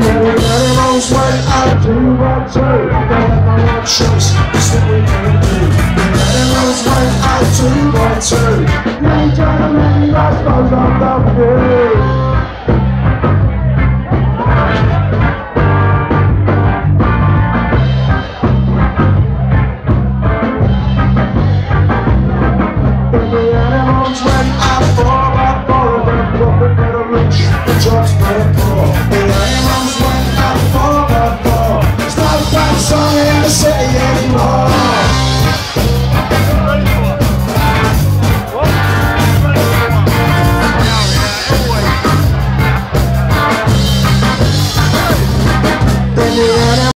never got it on sweat. I do what I do. Got my own choice. That's what we gotta it. I do what I do. Ain't gonna make